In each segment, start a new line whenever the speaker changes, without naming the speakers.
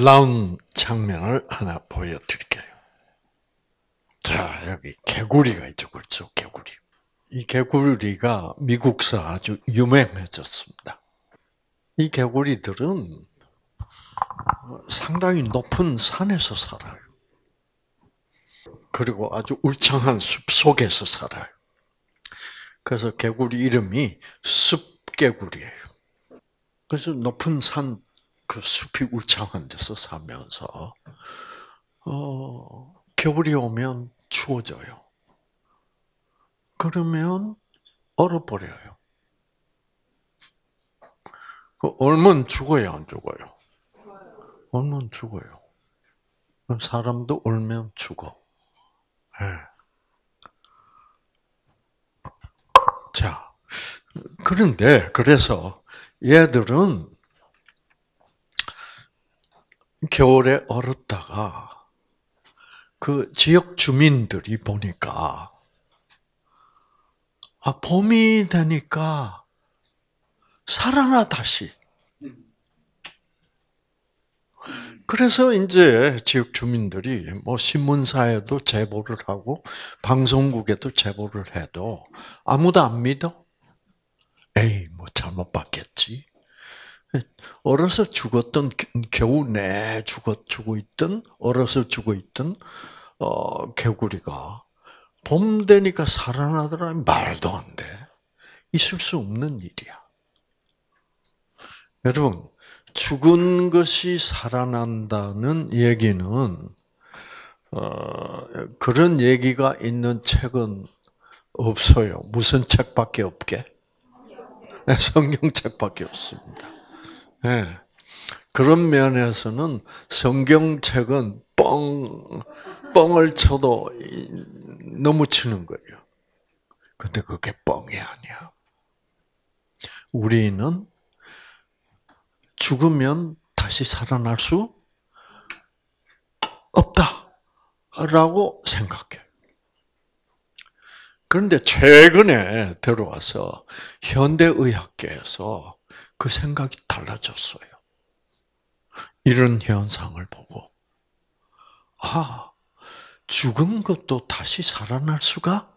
놀라운 장면을 하나 보여드릴게요. 자, 여기 개구리가 있죠. 그렇죠. 개구리. 이 개구리가 미국서 아주 유명해졌습니다. 이 개구리들은 상당히 높은 산에서 살아요. 그리고 아주 울창한 숲 속에서 살아요. 그래서 개구리 이름이 숲개구리예요. 그래서 높은 산, 그 숲이 울창한 데서 살면서, 어, 겨울이 오면 추워져요. 그러면 얼어버려요. 그 얼면 죽어요, 안 죽어요? 얼면 죽어요. 사람도 얼면 죽어. 네. 자, 그런데 그래서 얘들은 겨울에 얼었다가 그 지역 주민들이 보니까 아 봄이 되니까 살아나 다시. 그래서 이제 지역 주민들이 뭐 신문사에도 제보를 하고 방송국에도 제보를 해도 아무도 안 믿어. 에이 뭐 잘못 봤겠지. 얼어서 죽었던 겨우 내 죽어 죽어 있던 얼어서 죽어 있던 어 개구리가 봄 되니까 살아나더라 말도 안 돼. 있을 수 없는 일이야. 여러분 죽은 것이 살아난다는 얘기는 어, 그런 얘기가 있는 책은 없어요. 무슨 책밖에 없게? 네, 성경책밖에 없습니다. 네. 그런 면에서는 성경책은 뻥, 뻥을 쳐도 너무 치는 거예요. 근데 그게 뻥이 아니야. 우리는 죽으면 다시 살아날 수 없다라고 생각해. 그런데 최근에 들어와서 현대의학계에서 그 생각이 달라졌어요. 이런 현상을 보고, 아, 죽은 것도 다시 살아날 수가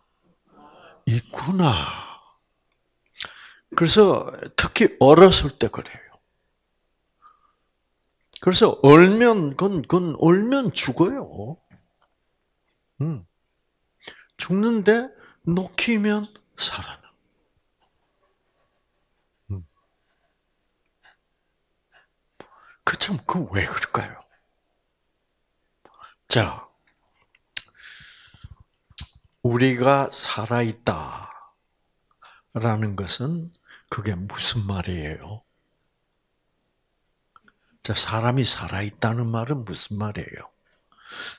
있구나. 그래서 특히 어렸을 때 그래요. 그래서 얼면 그건 그건 얼면 죽어요. 음. 죽는데 녹히면 살아나. 음. 그 참 그 왜 그럴까요? 자, 우리가 살아 있다 라는 것은 그게 무슨 말이에요? 자, 사람이 살아있다는 말은 무슨 말이에요?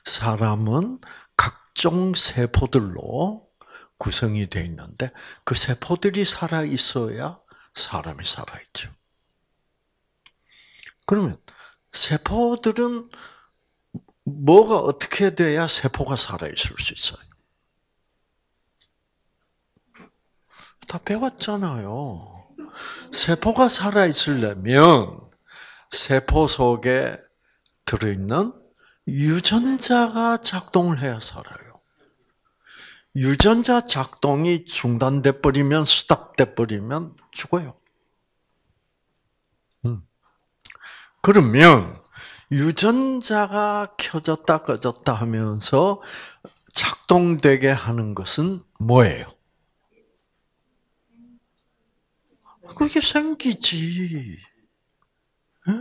사람은 각종 세포들로 구성이 되어 있는데 그 세포들이 살아 있어야 사람이 살아 있죠. 그러면 세포들은 뭐가 어떻게 돼야 세포가 살아 있을 수 있어요? 다 배웠잖아요. 세포가 살아 있으려면 세포 속에 들어있는 유전자가 작동을 해야 살아요. 유전자 작동이 중단돼 버리면 스탑돼 버리면 죽어요. 음. 그러면 유전자가 켜졌다 꺼졌다 하면서 작동되게 하는 것은 뭐예요? 그게 생기지. 예.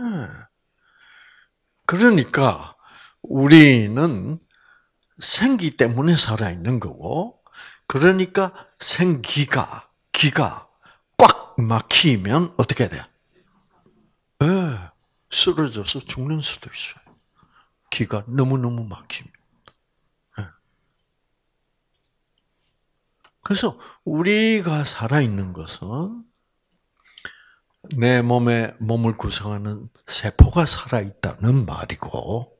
그러니까 우리는 생기 때문에 살아있는 거고, 그러니까 생기가, 기가 꽉 막히면 어떻게 돼? 예, 쓰러져서 죽는 수도 있어요. 기가 너무너무 막히면. 예. 그래서 우리가 살아있는 것은 내 몸에 몸을 구성하는 세포가 살아 있다는 말이고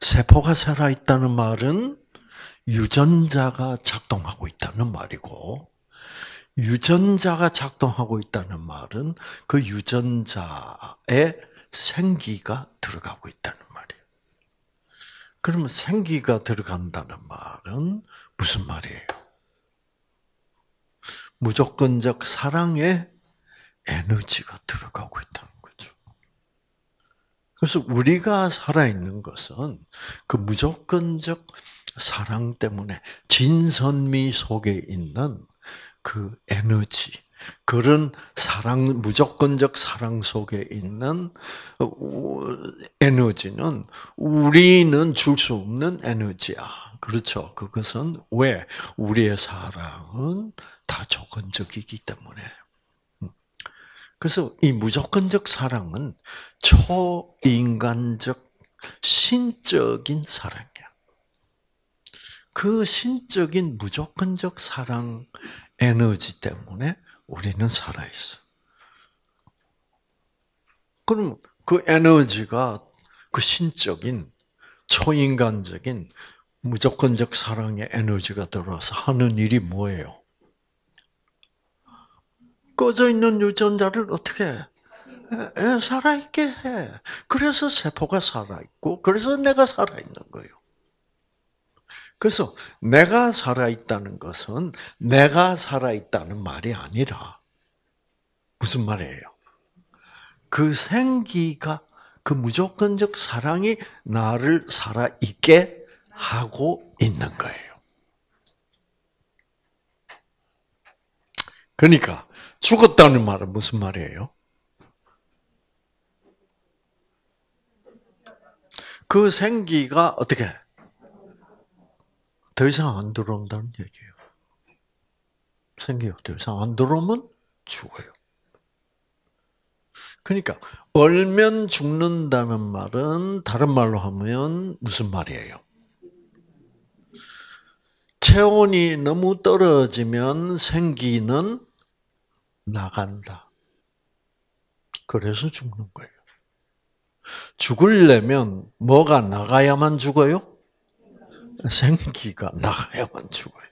세포가 살아 있다는 말은 유전자가 작동하고 있다는 말이고 유전자가 작동하고 있다는 말은 그 유전자에 생기가 들어가고 있다는 그러면 생기가 들어간다는 말은 무슨 말이에요? 무조건적 사랑에 에너지가 들어가고 있다는 거죠. 그래서 우리가 살아있는 것은 그 무조건적 사랑 때문에 진선미 속에 있는 그 에너지, 그런 사랑, 무조건적 사랑 속에 있는 에너지는 우리는 줄 수 없는 에너지야. 그렇죠. 그것은 왜? 우리의 사랑은 다 조건적이기 때문에. 음. 그래서 이 무조건적 사랑은 초인간적 신적인 사랑이야. 그 신적인 무조건적 사랑 에너지 때문에 우리는 살아있어. 그럼 그 에너지가 그 신적인 초인간적인 무조건적 사랑의 에너지가 들어와서 하는 일이 뭐예요? 꺼져 있는 유전자를 어떻게 해? 살아있게 해. 그래서 세포가 살아있고, 그래서 내가 살아있는 거예요. 그래서 내가 살아있다는 것은 내가 살아있다는 말이 아니라, 무슨 말이에요? 그 생기가, 그 무조건적 사랑이 나를 살아있게 하고 있는 거예요. 그러니까 죽었다는 말은 무슨 말이에요? 그 생기가 어떻게 더 이상 안 들어온다는 얘기예요. 생기가 더 이상 안 들어오면 죽어요. 그러니까 얼면 죽는다는 말은 다른 말로 하면 무슨 말이에요? 체온이 너무 떨어지면 생기는 나간다. 그래서 죽는 거예요. 죽으려면 뭐가 나가야만 죽어요? 생기가 나가야만 죽어요.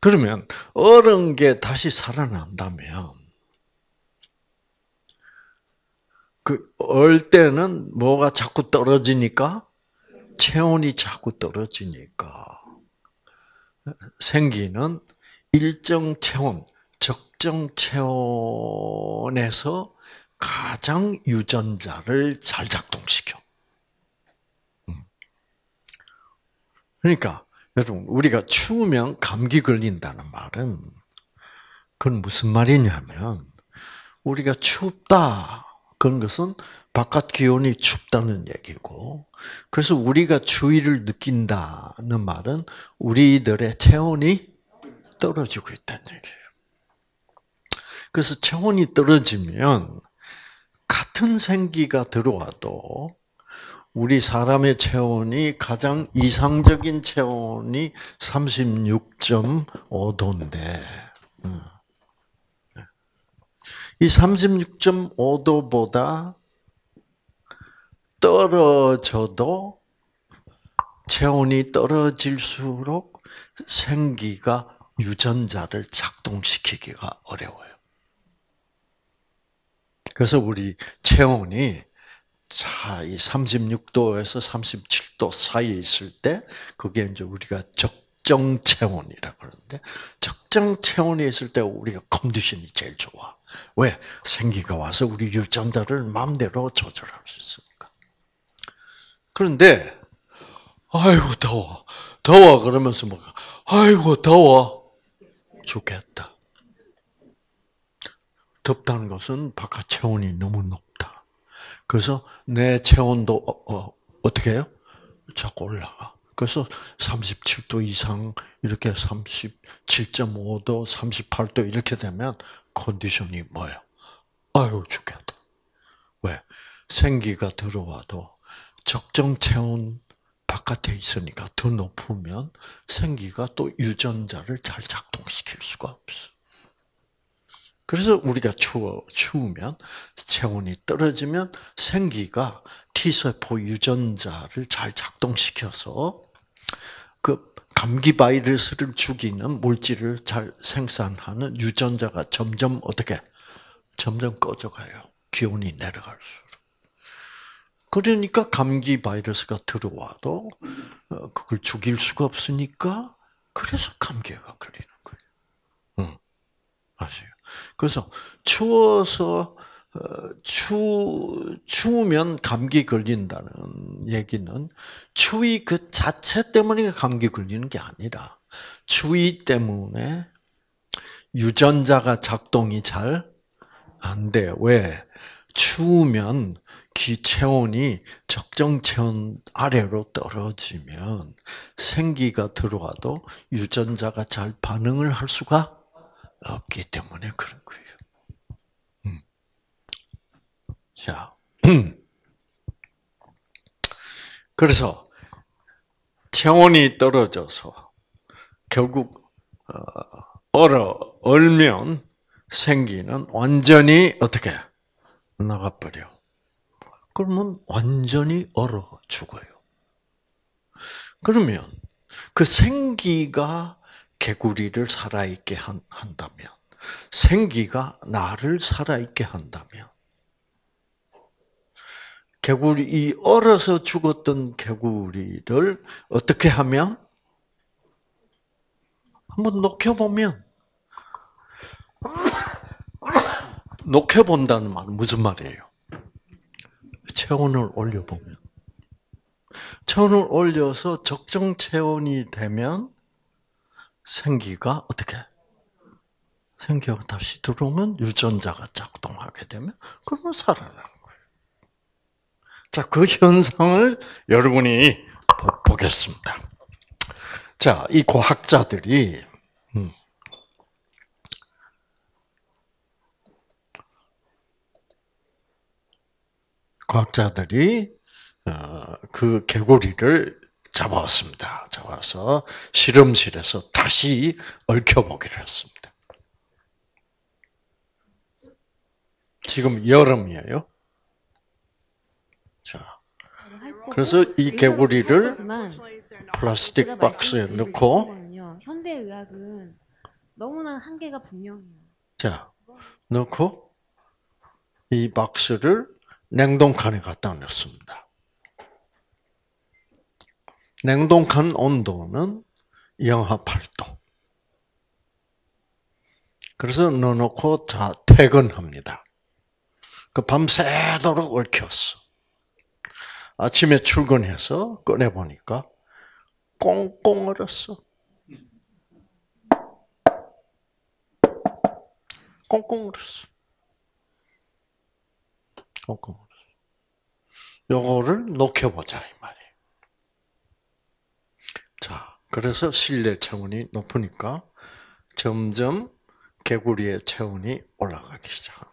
그러면 얼은 게 다시 살아난다면 그얼 때는 뭐가 자꾸 떨어지니까 체온이 자꾸 떨어지니까 생기는 일정 체온, 적정 체온에서 가장 유전자를 잘 작동시켜. 그러니까 여러분 우리가 추우면 감기 걸린다는 말은 그건 무슨 말이냐면 우리가 춥다 그런 것은 바깥 기온이 춥다는 얘기고, 그래서 우리가 추위를 느낀다는 말은 우리들의 체온이 떨어지고 있다는 얘기예요. 그래서 체온이 떨어지면 같은 생기가 들어와도 우리 사람의 체온이 가장 이상적인 체온이 36.5도인데, 이 36.5도보다 떨어져도 체온이 떨어질수록 생기가 유전자를 작동시키기가 어려워요. 그래서 우리 체온이 자, 이 36도에서 37도 사이에 있을 때, 그게 이제 우리가 적정 체온이라 그러는데, 적정 체온에 있을 때 우리가 컨디션이 제일 좋아. 왜? 생기가 와서 우리 유전자를 마음대로 조절할 수 있으니까. 그런데 아이고 더워. 더워 그러면서 뭐 아이고 더워. 죽겠다. 덥다는 것은 바깥 체온이 너무 높다. 그래서 내 체온도 어, 어, 어떻게 해요? 자꾸 올라가. 그래서 37도 이상 이렇게 37.5도, 38도 이렇게 되면 컨디션이 뭐예요? 아유 죽겠다. 왜? 생기가 들어와도 적정 체온 바깥에 있으니까 더 높으면 생기가 또 유전자를 잘 작동시킬 수가 없어. 그래서 우리가 추워, 추우면 체온이 떨어지면 생기가 T세포 유전자를 잘 작동시켜서 그 감기 바이러스를 죽이는 물질을 잘 생산하는 유전자가 점점 어떻게 점점 꺼져가요. 기온이 내려갈수록. 그러니까 감기 바이러스가 들어와도 어, 그걸 죽일 수가 없으니까 그래서 감기가 걸리는 거예요. 응. 아세요? 그래서 추워서 어, 추 추우면 감기 걸린다는 얘기는 추위 그 자체 때문에 감기 걸리는 게 아니라 추위 때문에 유전자가 작동이 잘 안 돼. 왜? 추우면 기 체온이 적정 체온 아래로 떨어지면 생기가 들어와도 유전자가 잘 반응을 할 수가 없기 때문에 그런 거예요. 음. 자, 그래서 체온이 떨어져서 결국 어, 얼어 얼면 생기는 완전히 어떻게 나가버려. 그러면 완전히 얼어 죽어요. 그러면 그 생기가 개구리를 살아있게 한다면, 생기가 나를 살아있게 한다면, 개구리, 이 얼어서 죽었던 개구리를 어떻게 하면? 한번 녹여보면, 녹여본다는 말은 무슨 말이에요? 체온을 올려보면. 체온을 올려서 적정 체온이 되면 생기가 어떻게? 생기가 다시 들어오면 유전자가 작동하게 되면 그러면 살아나는 거예요. 자, 그 현상을 여러분이 보겠습니다. 자, 이 과학자들이 음, 과학자들이 어, 그 개구리를 잡아왔습니다. 잡아서 실험실에서 다시 얽혀보기로 했습니다. 지금 여름이에요. 자, 그래서 이 개구리를 플라스틱 박스에 넣고
현대 의학은 너무나 한계가 분명해요.
자, 넣고 이 박스를 냉동칸에 갖다 넣습니다. 냉동칸 온도는 영하 8도. 그래서 넣어놓고 자 퇴근합니다. 그 밤새도록 얽혔어. 아침에 출근해서 꺼내보니까 꽁꽁 얼었어. 꽁꽁 얼었어. 꽁꽁 얼었어. 요거를 녹여보자, 이 말이에요. 자, 그래서 실내 체온이 높으니까 점점 개구리의 체온이 올라가기 시작합니다.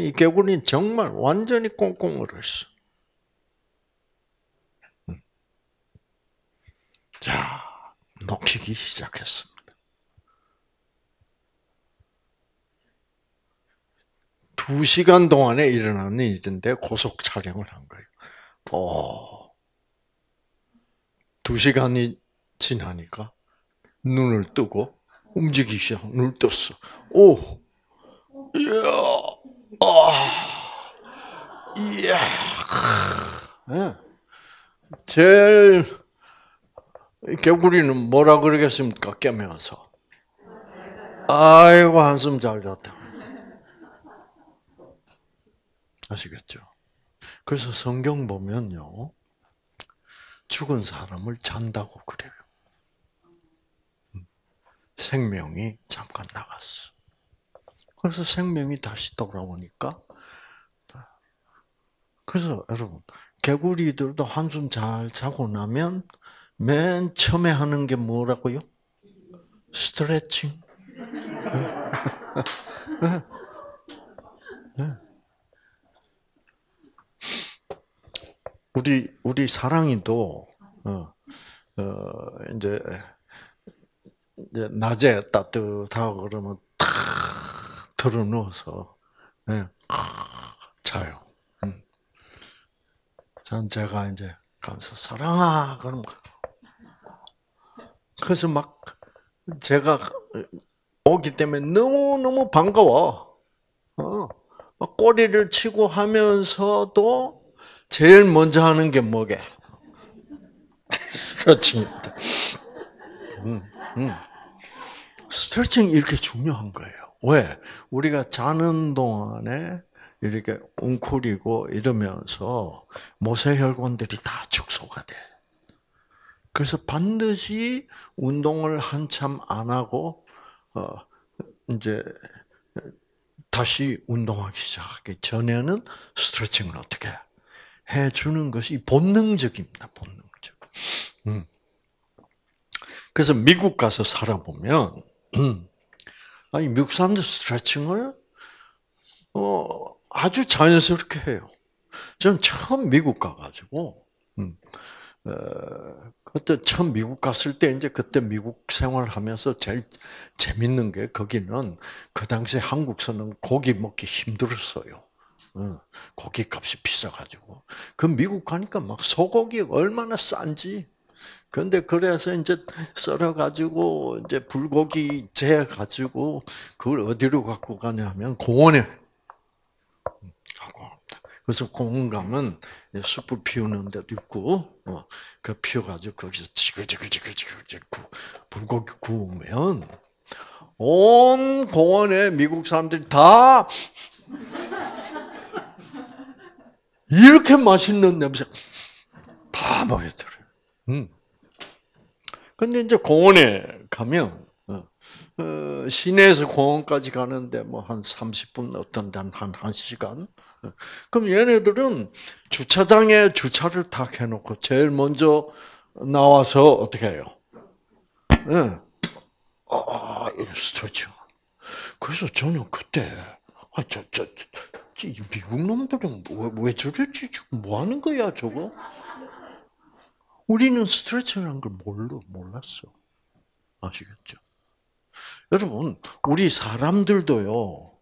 이 개구리는 정말 완전히 꽁꽁 얼었어. 음. 자, 녹히기 시작했습니다. 두 시간 동안에 일어나는 일인데 고속 촬영을 한 거예요. 오. 두 시간이 지나니까 눈을 뜨고 움직이기 시작, 눈을 떴어. 오! 이야! 아! 이야! 네. 제일 개구리는 뭐라 그러겠습니까? 깨면서. 아이고, 한숨 잘 잤다. 아시겠죠? 그래서 성경 보면요. 죽은 사람을 잔다고 그래요. 음. 생명이 잠깐 나갔어. 그래서 생명이 다시 돌아오니까. 그래서 여러분, 개구리들도 한숨 잘 자고 나면 맨 처음에 하는 게 뭐라고요? 스트레칭. 네. 우리 우리 사랑이도 어, 어 이제 이제 낮에 따뜻하고 그러면 탁 들어 누워서 네, 자요. 음. 전 제가 이제 가면서 사랑아 그럼 그래서 막 제가 오기 때문에 너무 너무 반가워. 어, 막 꼬리를 치고 하면서도 제일 먼저 하는 게 뭐게? 스트레칭입니다. 음, 음. 스트레칭 이렇게 중요한 거예요. 왜? 우리가 자는 동안에 이렇게 웅크리고 이러면서 모세혈관들이 다 축소가 돼. 그래서 반드시 운동을 한참 안 하고 어 이제 다시 운동하기 시작하기 전에는 스트레칭을 어떻게 해 주는 것이 본능적입니다. 본능적. 음. 그래서 미국 가서 살아보면 아니 미국 사람들 스트레칭을 어 아주 자연스럽게 해요. 저는 처음 미국 가가지고 음, 어, 그때 처음 미국 갔을 때 이제 그때 미국 생활하면서 제일 재밌는 게 거기는 그 당시에 한국서는 고기 먹기 힘들었어요. 어, 고기 값이 비싸가지고 그 미국 가니까 막 소고기 얼마나 싼지. 근데 그래서 이제 썰어가지고 이제 불고기 재가지고 그걸 어디로 갖고 가냐면 공원에 갖고 갑니다. 그래서 공원 가면 숯불 피우는 데도 있고, 어, 그 피워가지고 거기서 지글지글지글지글 불고기 구우면 온 공원에 미국 사람들이 다 이렇게 맛있는 냄새 다 모여들어요. 음. 근데 이제 공원에 가면 어, 어, 시내에서 공원까지 가는데 뭐 한 30분 어떤 데한 한 1시간 어, 그럼 얘네들은 주차장에 주차를 다 해놓고 제일 먼저 나와서 어떻게 해요? 네. 아, 스트레칭. 그래서 저는 그때 아, 저, 저 미국 놈들은 왜, 왜 저랬지? 뭐 하는 거야, 저거? 우리는 스트레칭이라는 걸 몰라, 몰랐어. 아시겠죠? 여러분, 우리 사람들도요,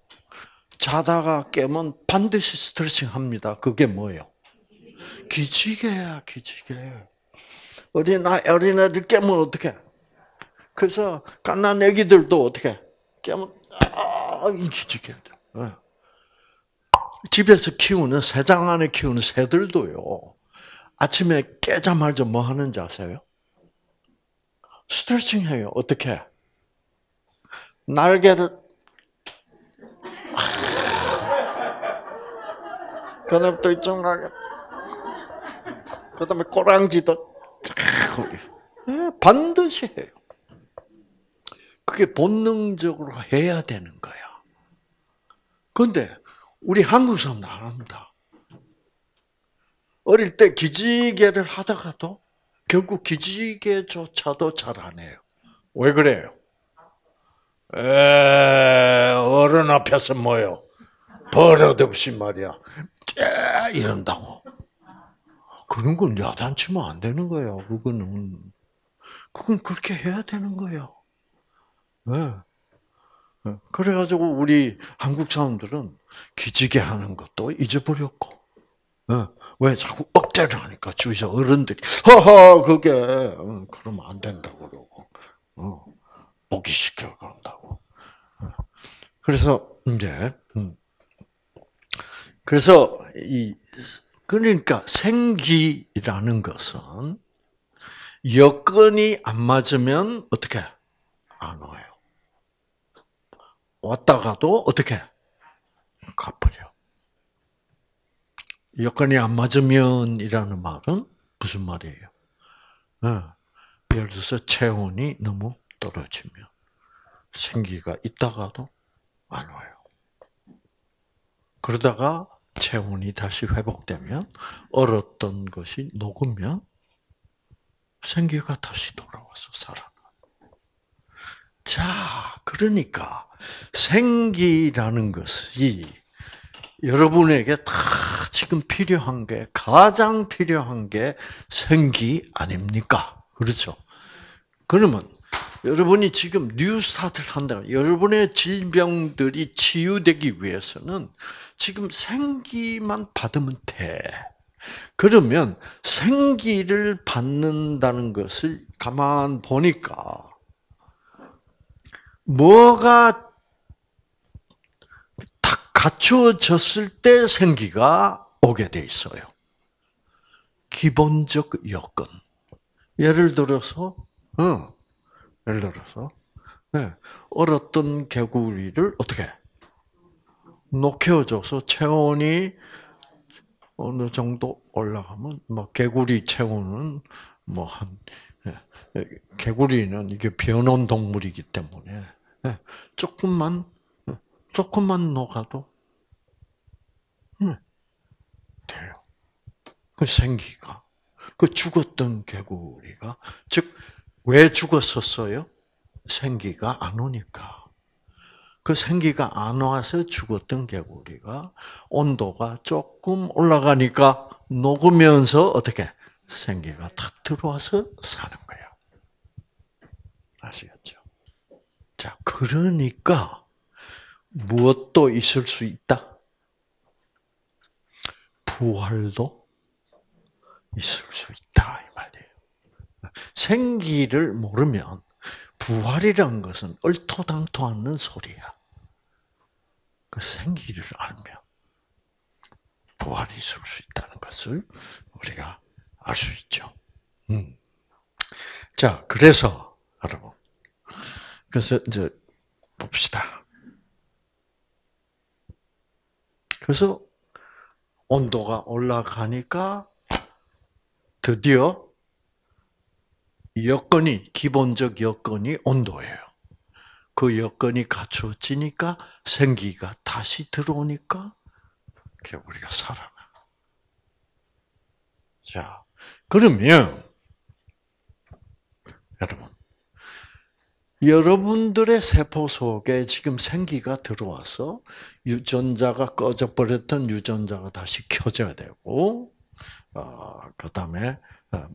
자다가 깨면 반드시 스트레칭 합니다. 그게 뭐예요? 기지개야, 기지개. 어린아, 어린애들 깨면 어떻게? 그래서 갓난 애기들도 어떻게? 깨면, 아, 이 기지개. 집에서 키우는, 새장 안에 키우는 새들도요, 아침에 깨자마자 뭐 하는지 아세요? 스트레칭 해요. 어떻게? 날개를 그다음에 또 이쪽 날개 그다음에 꼬랑지도 예, 반드시 해요. 그게 본능적으로 해야 되는 거야. 근데 우리 한국 사람은 안 합니다. 어릴 때 기지개를 하다가도 결국 기지개조차도 잘 안 해요. 왜 그래요? 에, 어른 앞에서 뭐요? 버릇없이 말이야. 깨 이런다고. 그런 건 야단치면 안 되는 거예요. 그거는. 그건 그렇게 해야 되는 거예요. 네. 그래가지고 우리 한국 사람들은 기지개 하는 것도 잊어버렸고, 네. 왜 자꾸 억제를 하니까 주위에서 어른들이 허허 그게 어, 그러면 안 된다고 그러고 어, 포기시켜 그런다고. 그래서 이제 음. 그래서 이 그러니까 생기라는 것은 여건이 안 맞으면 어떻게 안 와요. 왔다가도 어떻게 갚으려. 여건이 안 맞으면이라는 말은 무슨 말이에요? 네. 예를 들어서 체온이 너무 떨어지면 생기가 있다가도 안 와요. 그러다가 체온이 다시 회복되면 얼었던 것이 녹으면 생기가 다시 돌아와서 살아나. 자, 그러니까 생기라는 것이 여러분에게 다 지금 필요한 게 가장 필요한 게 생기 아닙니까? 그렇죠? 그러면 여러분이 지금 New Start를 한다. 여러분의 질병들이 치유되기 위해서는 지금 생기만 받으면 돼. 그러면 생기를 받는다는 것을 가만 보니까 뭐가 탁 갖추어졌을 때 생기가 오게 돼 있어요. 기본적 여건. 예를 들어서, 응, 예를 들어서, 네, 얼었던 개구리를 어떻게 녹여줘서 체온이 어느 정도 올라가면 뭐 개구리 체온은 뭐한 개구리는 이게 변온 동물이기 때문에 예, 조금만 조금만 녹아도 돼요. 그 생기가 그 죽었던 개구리가 즉 왜 죽었었어요? 생기가 안 오니까. 그 생기가 안 와서 죽었던 개구리가 온도가 조금 올라가니까 녹으면서 어떻게 생기가 탁 들어와서 사는 거예요. 아시겠죠? 자, 그러니까 무엇도 있을 수 있다. 부활도 있을 수 있다 이 말이에요. 생기를 모르면 부활이란 것은 얼토당토 않는 소리야. 그 생기를 알면 부활이 있을 수 있다는 것을 우리가 알 수 있죠. 음. 자, 그래서 여러분, 그래서 이제 봅시다. 그래서 온도가 올라가니까 드디어 여건이 기본적 여건이 온도예요. 그 여건이 갖춰지니까 생기가 다시 들어오니까 우리가 살아나. 자, 그러면 여러분 여러분들의 세포 속에 지금 생기가 들어와서 유전자가 꺼져 버렸던 유전자가 다시 켜져야 되고, 어, 그 다음에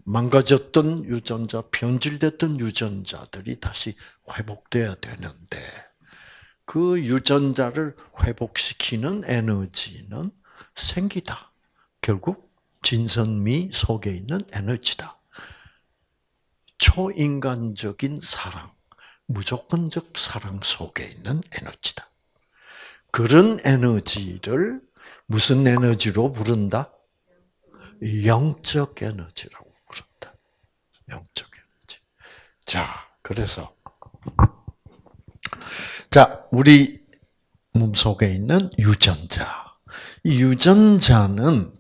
망가졌던 유전자, 변질됐던 유전자들이 다시 회복돼야 되는데, 그 유전자를 회복시키는 에너지는 생기다. 결국 진선미 속에 있는 에너지다. 초인간적인 사랑, 무조건적 사랑 속에 있는 에너지다. 그런 에너지를 무슨 에너지로 부른다? 영적 에너지라고 부른다. 영적 에너지. 자, 그래서 자, 우리 몸 속에 있는 유전자. 이 유전자는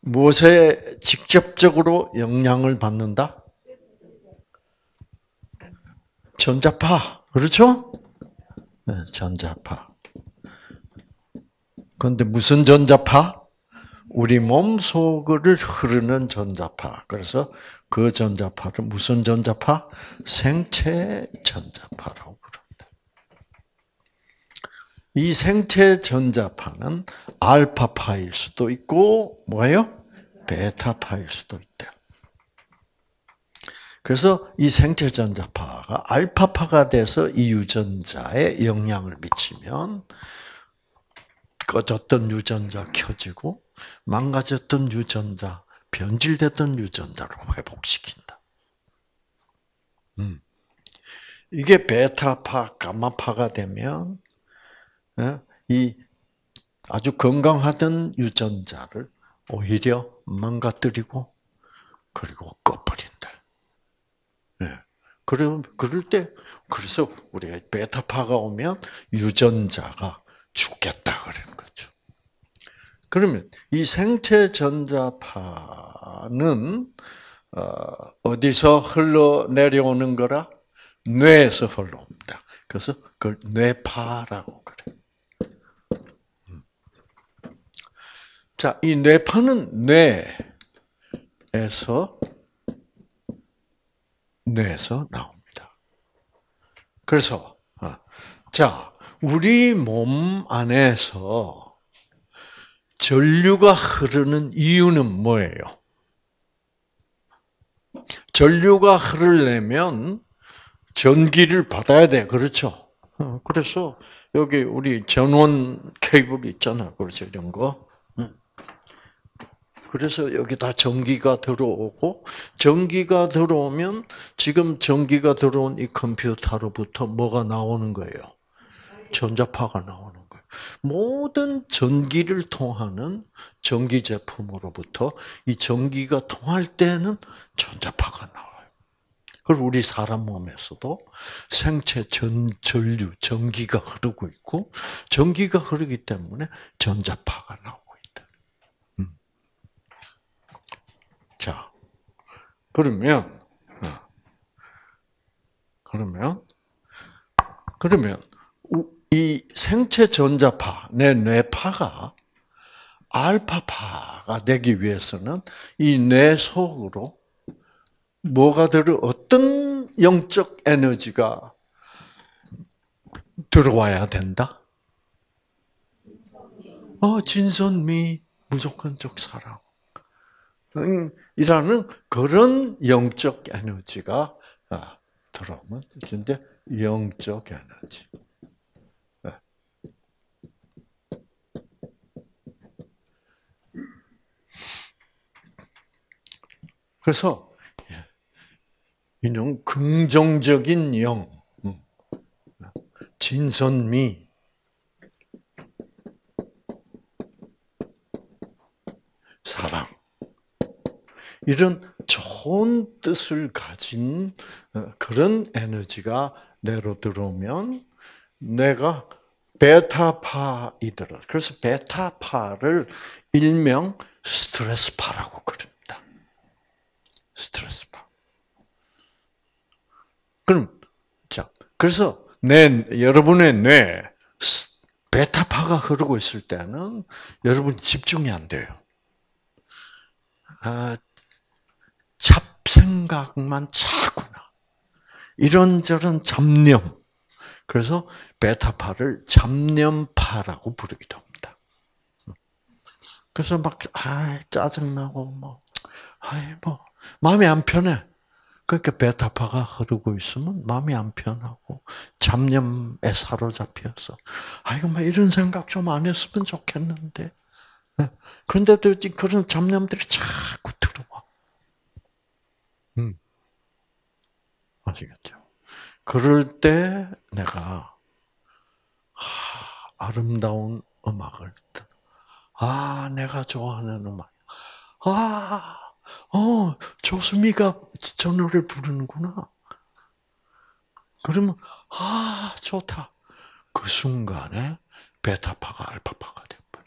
무엇에 직접적으로 영향을 받는다? 전자파, 그렇죠? 네, 전자파. 그런데 무슨 전자파? 우리 몸 속을 흐르는 전자파. 그래서 그 전자파를 무슨 전자파? 생체 전자파라고 부른다. 이 생체 전자파는 알파파일 수도 있고 뭐예요? 베타파일 수도 있다. 그래서 이 생체 전자파가 알파파가 돼서 이 유전자에 영향을 미치면 꺼졌던 유전자 켜지고 망가졌던 유전자, 변질됐던 유전자를 회복시킨다. 음. 이게 베타파, 가마파가 되면 예, 이 아주 건강하던 유전자를 오히려 망가뜨리고 그리고 꺼버린다. 예. 그럼 그럴 때 그래서 우리가 베타파가 오면 유전자가 죽겠다 그러는 거죠. 그러면 이 생체 전자파는 어, 디서 흘러 내려오는 거라 뇌에서 흘러옵니다. 그래서 그걸 뇌파라고 그래. 음. 자, 이 뇌파는 뇌에서 뇌에서 나옵니다. 그래서 어, 자, 우리 몸 안에서 전류가 흐르는 이유는 뭐예요? 전류가 흐르려면 전기를 받아야 돼. 그렇죠? 어, 그래서 여기 우리 전원 케이블 있잖아. 그렇죠? 이런 거. 그래서 여기 다 전기가 들어오고 전기가 들어오면 지금 전기가 들어온 이 컴퓨터로부터 뭐가 나오는 거예요? 전자파가 나오는 거예요. 모든 전기를 통하는 전기 제품으로부터 이 전기가 통할 때는 전자파가 나와요. 그리고 우리 사람 몸에서도 생체 전, 전류, 전기가 흐르고 있고, 전기가 흐르기 때문에 전자파가 나오고 있다. 음. 자, 그러면, 어. 그러면, 그러면, 이 생체 전자파, 내 뇌파가 알파파가 되기 위해서는 이 뇌 속으로 뭐가 들어 어떤 영적 에너지가 들어와야 된다? 어, 진선미 무조건적 사랑. 음, 이라는 그런 영적 에너지가 아, 들어오면 이제 영적 에너지. 네. 그래서 이런 긍정적인 영, 음, 진선미, 사랑. 이런 좋은 뜻을 가진 어, 그런 에너지가 내로 들어오면 내가 베타파이더라. 그래서 베타파를 일명 스트레스파라고 그럽니다. 스트레스파. 그럼 자, 그래서 내 여러분의 뇌 베타파가 흐르고 있을 때는 여러분 집중이 안 돼요. 아, 잡생각만 차구나. 이런저런 잡념. 그래서 베타파를 잡념파라고 부르기도 합니다. 그래서 막, 아 짜증나고, 뭐, 아이, 뭐, 마음이 안 편해. 그러니까 베타파가 흐르고 있으면 마음이 안 편하고, 잡념에 사로잡혀서, 아이고, 막 이런 생각 좀 안 했으면 좋겠는데. 네. 그런데도 그런 잡념들이 자꾸 들어와. 음. 아시겠죠? 그럴 때 내가 아, 아름다운 음악을 듣. 아, 내가 좋아하는 음악. 아, 어, 조수미가 저 노래 부르는구나. 그러면 아, 좋다. 그 순간에 베타파가 알파파가 돼버려.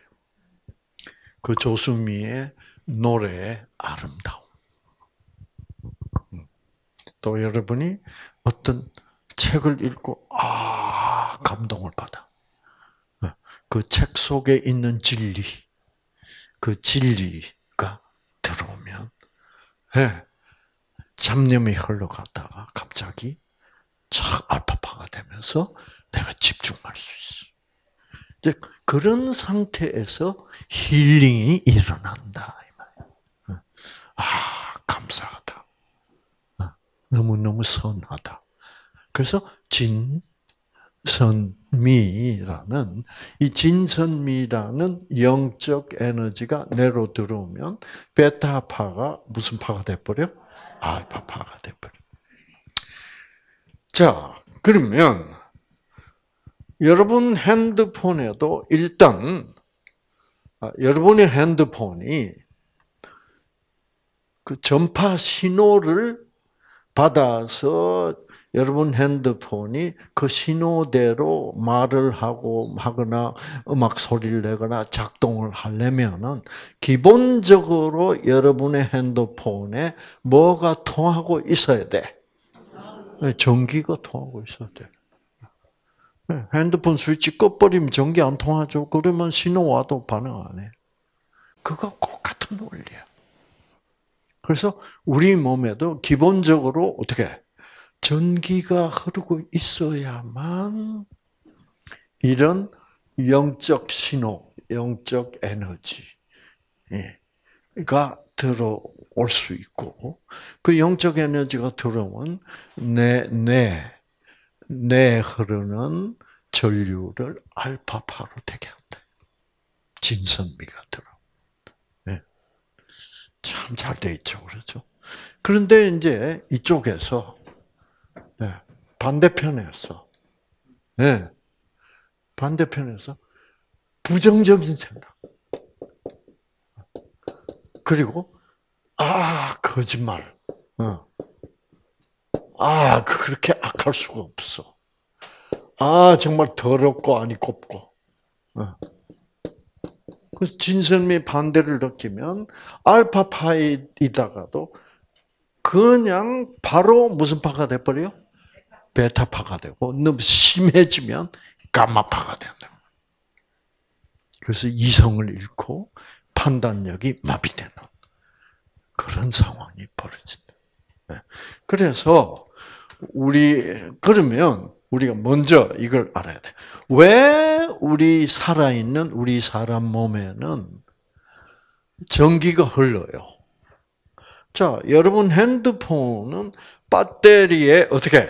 그 조수미의 노래의 아름다움. 또 여러분이 어떤 책을 읽고 아 감동을 받아. 그 책 속에 있는 진리, 그 진리가 들어오면 네, 잡념이 흘러갔다가 갑자기 착 알파파가 되면서 내가 집중할 수 있어. 이제 그런 상태에서 힐링이 일어난다. 아 감사하다. 너무너무 선하다. 그래서 진선미라는 이 진선미라는 영적 에너지가 내로 들어오면 베타파가 무슨 파가 돼버려? 알파파가 돼버려. 자, 그러면 여러분 핸드폰에도 일단 아, 여러분의 핸드폰이 그 전파 신호를 받아서 여러분 핸드폰이 그 신호대로 말을 하고 하거나 음악 소리를 내거나 작동을 하려면은 기본적으로 여러분의 핸드폰에 뭐가 통하고 있어야 돼? 전기가 통하고 있어야 돼. 핸드폰 스위치 꺼버리면 전기 안 통하죠. 그러면 신호 와도 반응 안 해. 그거 똑같은 원리야. 그래서 우리 몸에도 기본적으로 어떻게 전기가 흐르고 있어야만 이런 영적 신호, 영적 에너지가 들어올 수 있고 그 영적 에너지가 들어오면 내, 내, 내 흐르는 전류를 알파파로 되게 한다. 진선미가 들어. 참 잘 돼 있죠. 그렇죠? 그런데 이제 이쪽에서 네, 반대편에서 네, 반대편에서 부정적인 생각. 그리고 아 거짓말. 어. 아 그렇게 악할 수가 없어. 아 정말 더럽고 아니 곱고. 어. 그래서 진선미 반대를 느끼면 알파파이다가도 그냥 바로 무슨 파가 돼버려? 베타파가 되고 너무 심해지면 가마파가 된다. 그래서 이성을 잃고 판단력이 마비되는 그런 상황이 벌어진다. 네. 그래서 우리 그러면 우리가 먼저 이걸 알아야 돼. 왜 우리 살아있는 우리 사람 몸에는 전기가 흘러요? 자, 여러분 핸드폰은 배터리에 어떻게?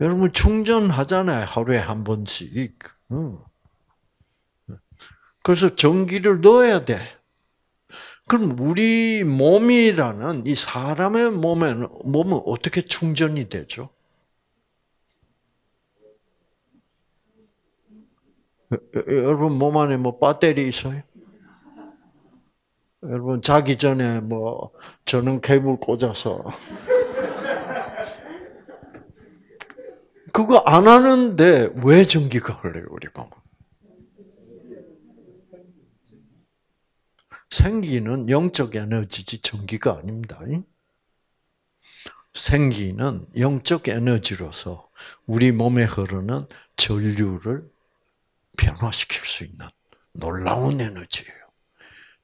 여러분 충전하잖아요. 하루에 한 번씩. 그래서 전기를 넣어야 돼. 그럼 우리 몸이라는 이 사람의 몸에는 몸은 어떻게 충전이 되죠? 여러분 몸 안에 뭐 배터리 있어요? 여러분 자기 전에 뭐 전원 케이블 꽂아서 그거 안 하는데 왜 전기가 흘러요 우리 몸은? 생기는 영적 에너지지 전기가 아닙니다. 생기는 영적 에너지로서 우리 몸에 흐르는 전류를 변화시킬 수 있는 놀라운 에너지예요.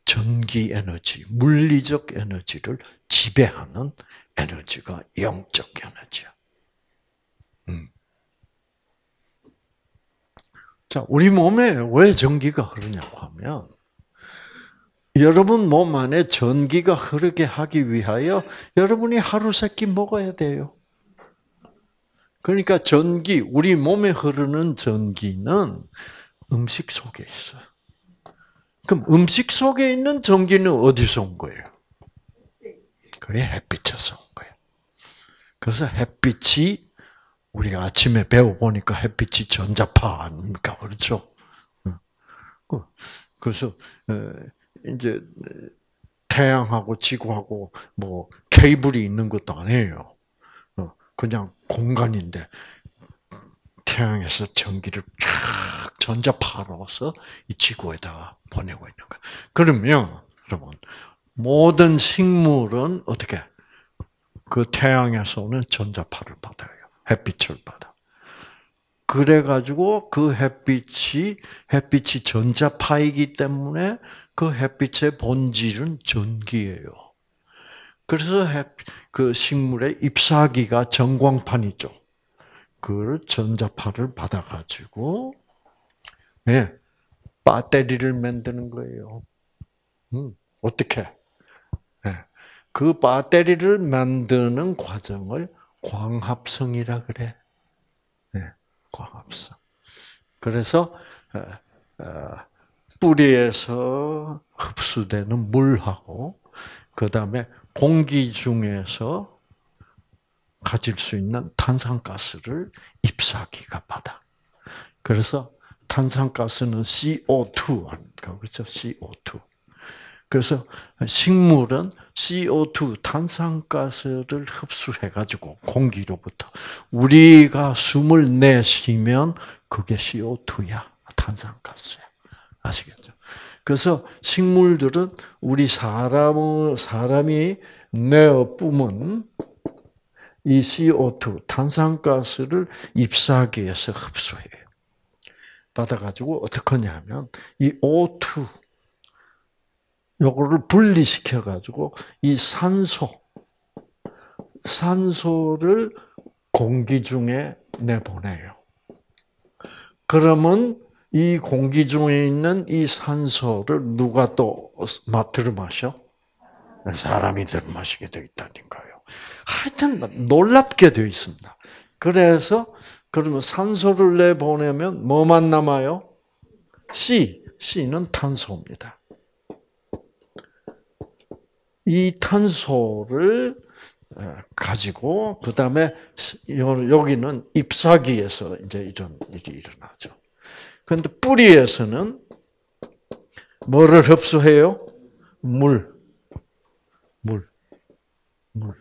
전기 에너지, 물리적 에너지를 지배하는 에너지가 영적 에너지야. 음. 자, 우리 몸에 왜 전기가 흐르냐고 하면, 여러분 몸 안에 전기가 흐르게 하기 위하여 여러분이 하루 세끼 먹어야 돼요. 그러니까 전기, 우리 몸에 흐르는 전기는 음식 속에 있어요. 그럼 음식 속에 있는 전기는 어디서 온 거예요? 그게 햇빛에서 온 거예요. 그래서 햇빛이 우리가 아침에 배워보니까 햇빛이 전자파 아닙니까? 그렇죠? 그, 그래서 이제 태양하고 지구하고 뭐 케이블이 있는 것도 아니에요. 어, 그냥 공간인데 태양에서 전기를 쫙 전자파로서 이 지구에다가 보내고 있는 거예요. 그러면 여러분 모든 식물은 어떻게 그 태양에서 오는 전자파를 받아요. 햇빛을 받아. 그래 가지고 그 햇빛이 햇빛이 전자파이기 때문에 그 햇빛의 본질은 전기예요. 그래서 그 식물의 잎사귀가 전광판이죠. 그 전자파를 받아가지고 예, 배터리를 만드는 거예요. 음, 어떻게? 예, 그 배터리를 만드는 과정을 광합성이라 그래. 예, 광합성. 그래서 어, 어, 뿌리에서 흡수되는 물하고 그 다음에 공기 중에서 가질 수 있는 탄산가스를 잎사귀가 받아. 그래서 탄산가스는 CO2 아닙니까? 그렇죠? CO2. 그래서 식물은 CO2 탄산가스를 흡수해 가지고 공기로부터 우리가 숨을 내쉬면 그게 CO2야. 탄산가스야. 아시겠죠? 그래서 식물들은 우리 사람 사람이 내어 뿜은 이 CO2 탄산가스를 잎사귀에서 흡수해요. 받아가지고 어떻게 하냐면 이 O2 요거를 분리시켜 가지고 이 산소 산소를 공기 중에 내보내요. 그러면 이 공기 중에 있는 이 산소를 누가 또 들어 마셔? 사람이 들어 마시게 되어 있다니까요. 하여튼 놀랍게 되어 있습니다. 그래서 그러면 산소를 내보내면 뭐만 남아요? C. C는 탄소입니다. 이 탄소를 어, 가지고 그 다음에 여기는 잎사귀에서 이제 이런 일이 일어나죠. 그런데 뿌리에서는 뭐를 흡수해요? 물. 물. 물.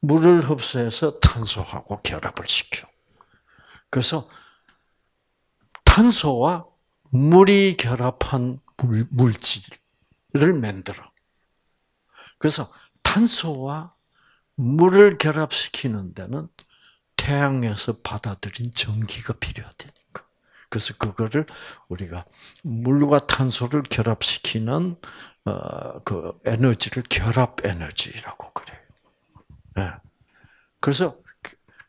물을 흡수해서 탄소하고 결합을 시켜. 그래서 탄소와 물이 결합한 물, 물질을 만들어. 그래서 탄소와 물을 결합시키는 데는 태양에서 받아들인 전기가 필요하다니까. 그래서 그거를 우리가 물과 탄소를 결합시키는 어, 그 에너지를 결합 에너지라고 그래요. 네. 그래서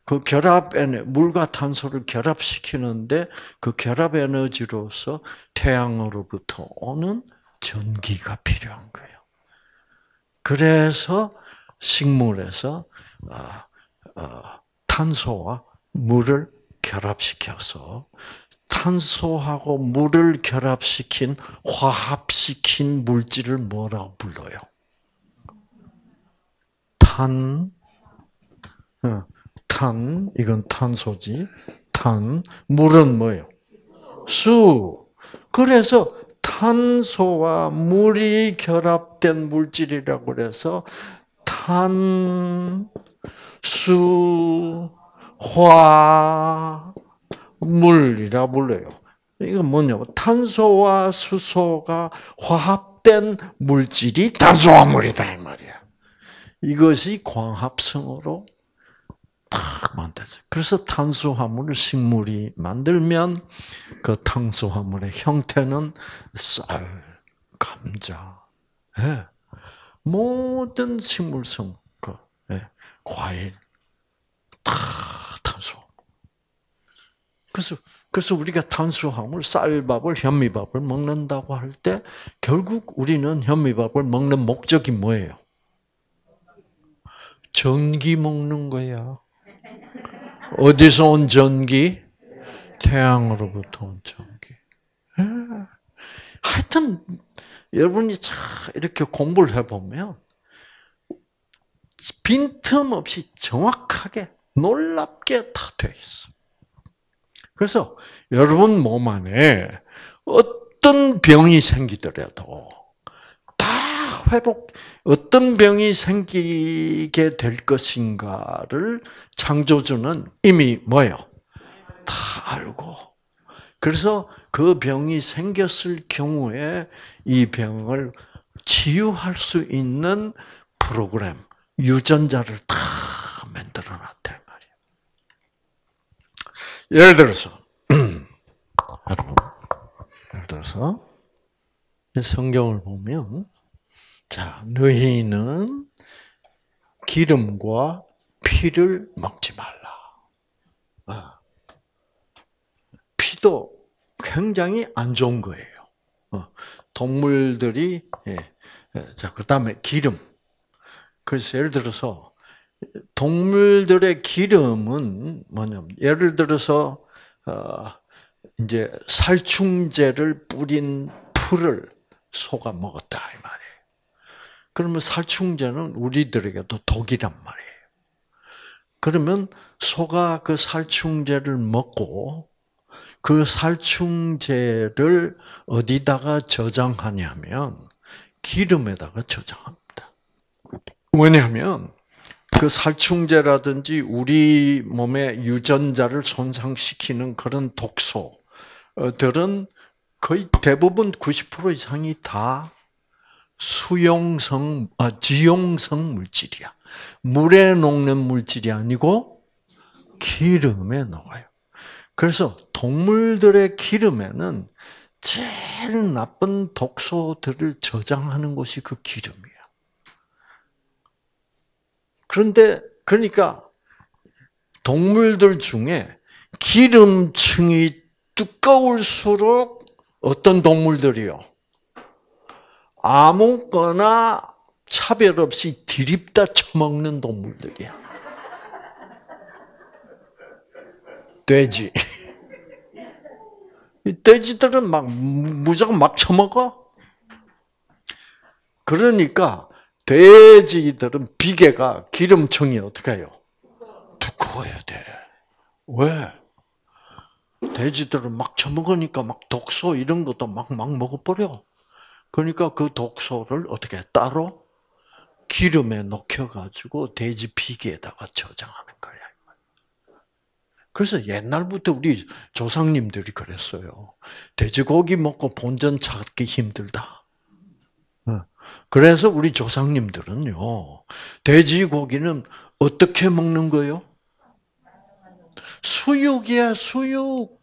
그 결합 에너 물과 탄소를 결합시키는데 그 결합 에너지로서 태양으로부터 오는 전기가 필요한 거예요. 그래서 식물에서 어, 어, 탄소와 물을 결합시켜서 탄소하고 물을 결합시킨 화합시킨 물질을 뭐라고 불러요? 탄, 어, 탄 이건 탄소지. 탄 물은 뭐예요? 수. 그래서 탄소와 물이 결합된 물질이라고 그래서 탄, 수, 화, 물이라 불러요. 이건 뭐냐면 탄소와 수소가 화합된 물질이 탄소화물이다 이 말이야. 이것이 광합성으로 탁 만들어져. 그래서 탄수화물을 식물이 만들면 그 탄수화물의 형태는 쌀, 감자, 예. 모든 식물성, 그 예. 과일 다 탄수. 그래서 그래서 우리가 탄수화물, 쌀밥을, 현미밥을 먹는다고 할 때 결국 우리는 현미밥을 먹는 목적이 뭐예요? 전기 먹는 거야. 어디서 온 전기? 태양으로부터 온 전기. 예. 하여튼 여러분이 참 이렇게 공부를 해보면 빈틈없이 정확하게 놀랍게 다 돼 있어. 그래서 여러분 몸 안에 어떤 병이 생기더라도 다 회복, 어떤 병이 생기게 될 것인가를 창조주는 이미 뭐요? 다 알고. 그래서 그 병이 생겼을 경우에 이 병을 치유할 수 있는 프로그램, 유전자를 다 만들어 놨단 말이에요. 예를 들어서, 예를 들어서, 성경을 보면, 자, 너희는 기름과 피를 먹지 말라. 아. 피도 굉장히 안 좋은 거예요. 어, 동물들이, 예. 자, 그 다음에 기름. 그래서 예를 들어서, 동물들의 기름은 뭐냐면, 예를 들어서, 어, 이제 살충제를 뿌린 풀을 소가 먹었다, 이 말이에요. 그러면 살충제는 우리들에게도 독이란 말이에요. 그러면 소가 그 살충제를 먹고 그 살충제를 어디다가 저장하냐면 기름에다가 저장합니다. 왜냐하면 그 살충제라든지 우리 몸의 유전자를 손상시키는 그런 독소들은 거의 대부분 90% 이상이 다 수용성, 아, 지용성 물질이야. 물에 녹는 물질이 아니고 기름에 녹아요. 그래서 동물들의 기름에는 제일 나쁜 독소들을 저장하는 것이 그 기름이야. 그런데 그러니까 동물들 중에 기름층이 두꺼울수록 어떤 동물들이요? 아무거나 차별 없이 디립다 처먹는 동물들이야. 돼지. 돼지들은 막 무조건 막 처먹어. 그러니까 돼지들은 비계가 기름층이 어떻게 해요? 두꺼워야 돼. 왜? 돼지들을 막 처먹으니까 막 독소 이런 것도 막, 막 먹어버려. 그러니까 그 독소를 어떻게 따로 기름에 녹여가지고 돼지 피기에다가 저장하는 거야. 그래서 옛날부터 우리 조상님들이 그랬어요. 돼지고기 먹고 본전 찾기 힘들다. 어. 그래서 우리 조상님들은요, 돼지고기는 어떻게 먹는 거요? 수육이야, 수육.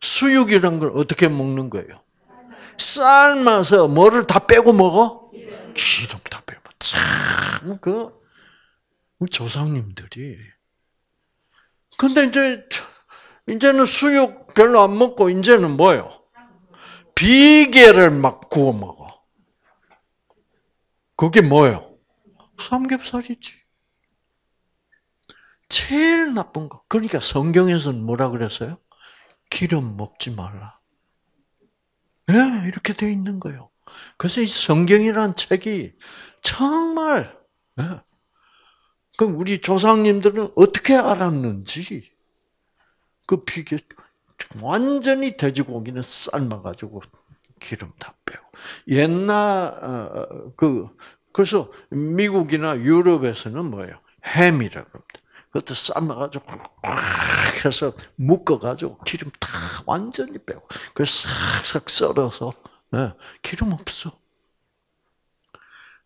수육이란 걸 어떻게 먹는 거예요? 삶아서 뭐를 다 빼고 먹어? 기름 다 빼고. 참, 그, 우리 조상님들이. 근데 이제, 이제는 수육 별로 안 먹고, 이제는 뭐예요? 비계를 막 구워 먹어. 그게 뭐예요? 삼겹살이지. 제일 나쁜 거. 그러니까 성경에서는 뭐라 그랬어요? 기름 먹지 말라. 네, 이렇게 돼 있는 거예요. 그래서 이 성경이란 책이 정말 네. 그럼 우리 조상님들은 어떻게 알았는지 그 비계 완전히 돼지고기는 삶아가지고 기름 다 빼고 옛날 어, 그 그래서 미국이나 유럽에서는 뭐예요 햄이라고 합니다. 그것도 삶아가지고 꽉 해서 묶어가지고 기름 다 완전히 빼고 그래서 싹싹 썰어서 네, 기름 없어.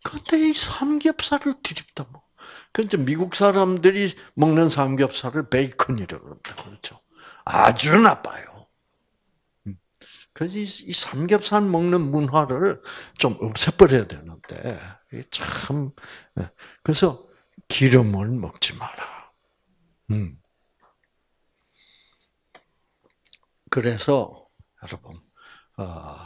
근데 이 삼겹살을 디립다 먹. 그러니까 미국 사람들이 먹는 삼겹살을 베이컨이라고 합니다. 그렇죠. 아주 나빠요. 음. 그래서 이, 삼겹살 먹는 문화를 좀 없애버려야 되는데 참 네. 그래서 기름을 먹지 마라. 음. 그래서 여러분, 어,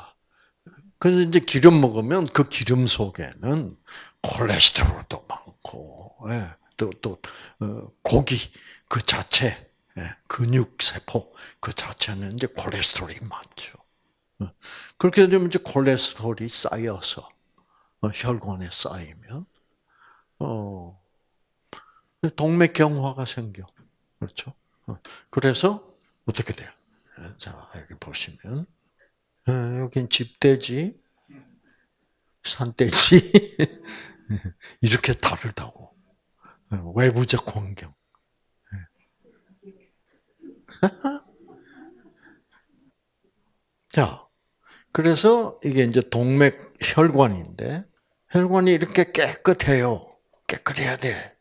그래서 이제 기름 먹으면 그 기름 속에는 콜레스테롤도 많고, 예, 또, 또, 어, 고기 그 자체, 예, 근육 세포 그 자체는 이제 콜레스테롤이 많죠. 어, 그렇게 되면 이제 콜레스테롤이 쌓여서 어, 혈관에 쌓이면 어 동맥경화가 생겨. 그렇죠? 그래서 어떻게 돼요? 자 여기 보시면 여긴 집돼지, 산돼지 이렇게 다르다고 외부적 환경. 자, 그래서 이게 이제 동맥 혈관인데 혈관이 이렇게 깨끗해요. 깨끗해야 돼.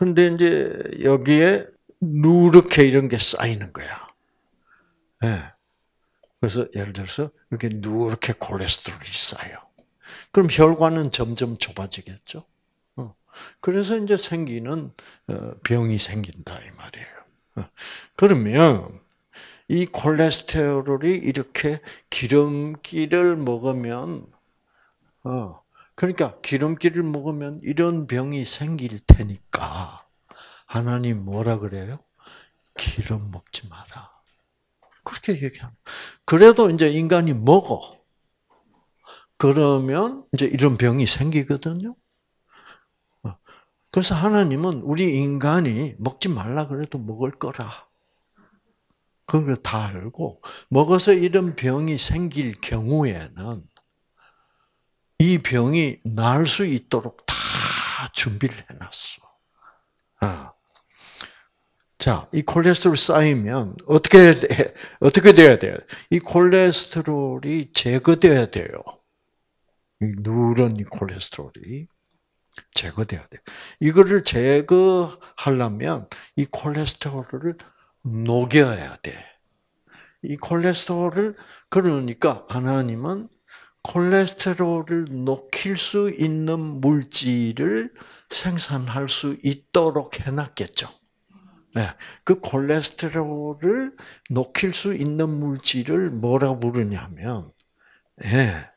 그런데 이제 여기에 누렇게 이런 게 쌓이는 거야. 네. 그래서 예를 들어서 이렇게 누렇게 콜레스테롤이 쌓여. 그럼 혈관은 점점 좁아지겠죠. 어. 그래서 이제 생기는 어, 병이 생긴다 이 말이에요. 어. 그러면 이 콜레스테롤이 이렇게 기름기를 먹으면 어 그러니까 기름기를 먹으면 이런 병이 생길 테니까 하나님 뭐라 그래요? 기름 먹지 마라. 그렇게 얘기하는. 그래도 이제 인간이 먹어. 그러면 이제 이런 병이 생기거든요. 어. 그래서 하나님은 우리 인간이 먹지 말라 그래도 먹을 거라. 그걸 다 알고 먹어서 이런 병이 생길 경우에는 이 병이 나을 수 있도록 다 준비를 해놨어. 아. 자, 이 콜레스테롤 쌓이면 어떻게 어떻게 돼야 돼요? 이 콜레스테롤이 제거돼야 돼요. 이 누런 이 콜레스테롤이 제거돼야 돼. 이거를 제거하려면 이 콜레스테롤을 녹여야 돼. 이 콜레스테롤을 그러니까 하나님은 콜레스테롤을 녹일 수 있는 물질을 생산할 수 있도록 해놨겠죠. 네, 그 콜레스테롤을 녹일 수 있는 물질을 뭐라 부르냐면, 네,